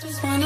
Just want.